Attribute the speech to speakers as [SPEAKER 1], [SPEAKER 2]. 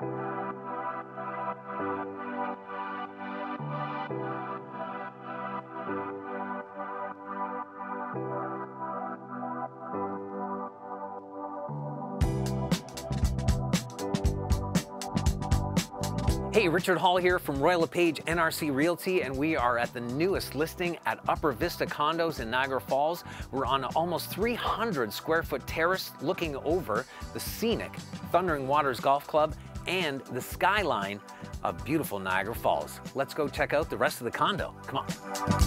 [SPEAKER 1] Hey, Richard Hall here from Royal LePage NRC Realty, and we are at the newest listing at Upper Vista Condos in Niagara Falls. We're on an almost 300 square foot terrace looking over the scenic Thundering Waters Golf Club and the skyline of beautiful Niagara Falls. Let's go check out the rest of the condo. Come on.